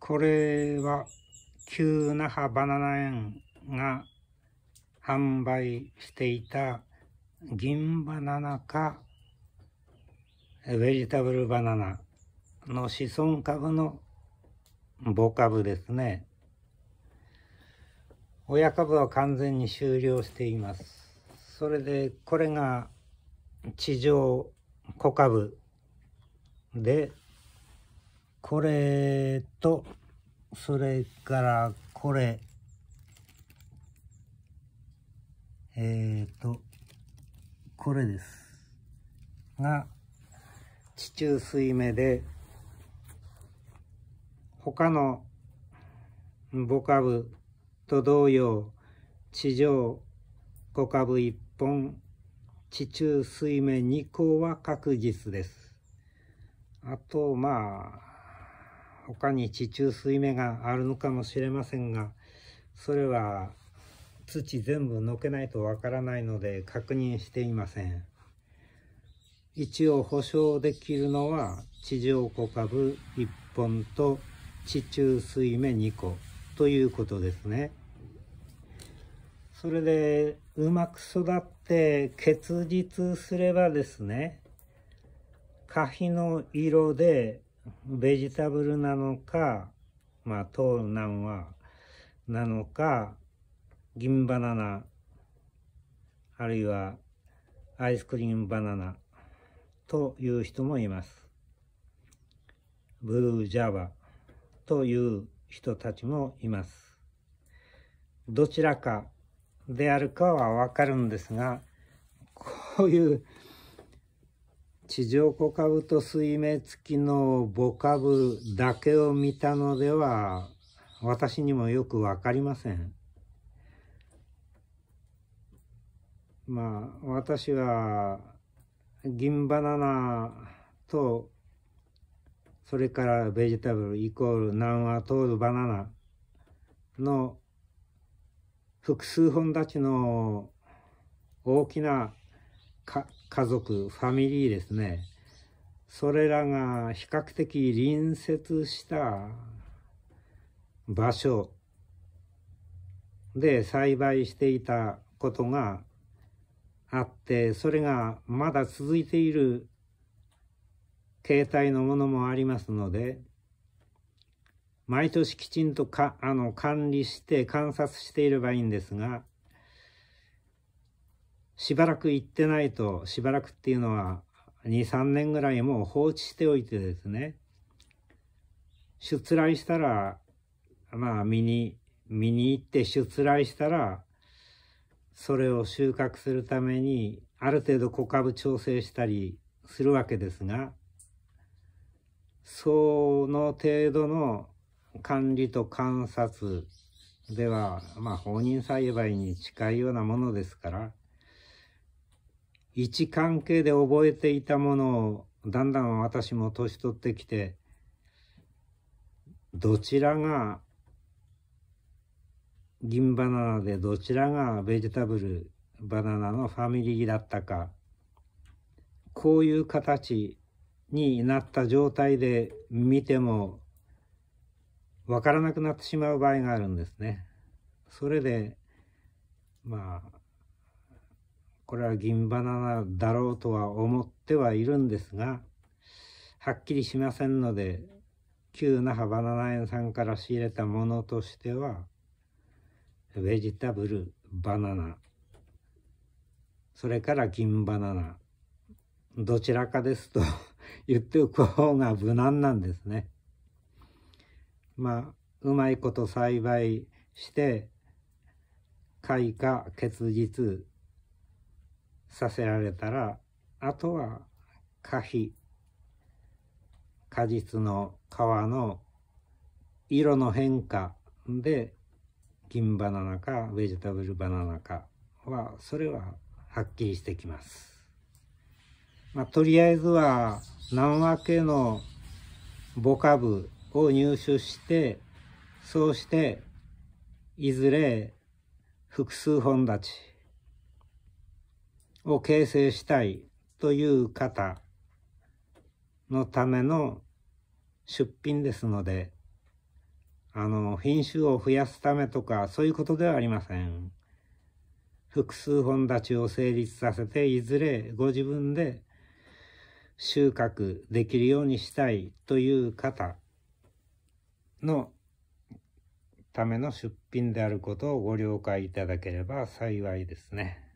これは旧那覇バナナ園が販売していた銀バナナかベジタブルバナナの子孫株の母株ですね。親株は完全に終了しています。それでこれが地上小株でこれとそれからこれえっ、ー、とこれですが地中水目で他の母株と同様地上5株1本地中水面2個は確実です。あとまあ他に地中水面があるのかもしれませんがそれは土全部のけないとわからないので確認していません。一応保証できるのは地上小株1本と地中水面2個ということですね。それでうまく育って結実すればですね、可否の色でベジタブルなのか、まあ、トーナンはなのか、銀バナナ、あるいはアイスクリームバナナという人もいます。ブルージャワという人たちもいます。どちらかであるかはわかるんですが、こういう地上小株と水面付きの母株だけを見たのでは、私にもよくわかりません。まあ、私は銀バナナとそれからベジタブルイコール南アトールバナナの複数本立ちの大きな家族、ファミリーですね。それらが比較的隣接した場所で栽培していたことがあって、それがまだ続いている形態のものもありますので、毎年きちんとかあの管理して観察していればいいんですが、しばらく行ってないと、しばらくっていうのは2、3年ぐらいもう放置しておいてですね、出来したら、まあ見に、見に行って出来したら、それを収穫するために、ある程度小株調整したりするわけですが、その程度の管理と観察では、まあ、放任栽培に近いようなものですから、位置関係で覚えていたものを、だんだん私も年取ってきて、どちらが銀バナナでどちらがベジタブルバナナのファミリーだったか、こういう形になった状態で見てもわからなくなってしまう場合があるんですね。それで、まあ、これは銀バナナだろうとは思ってはいるんですが、はっきりしませんので、旧那覇バナナ園さんから仕入れたものとしては、ベジタブルバナナ、それから銀バナナ、どちらかですと言っておく方が無難なんですね。まあ、うまいこと栽培して、開花結実させられたら、あとは果皮、果実の皮の色の変化で銀バナナかベジタブルバナナかは、それははっきりしてきます。まあ、とりあえずは何分けの母株を入手して、そうしていずれ複数本立ちを形成したいという方のための出品ですので、あの、品種を増やすためとか、そういうことではありません。複数本立ちを成立させて、いずれご自分で収穫できるようにしたいという方のための出品であることをご了解いただければ幸いですね。